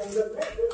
vamos aprender.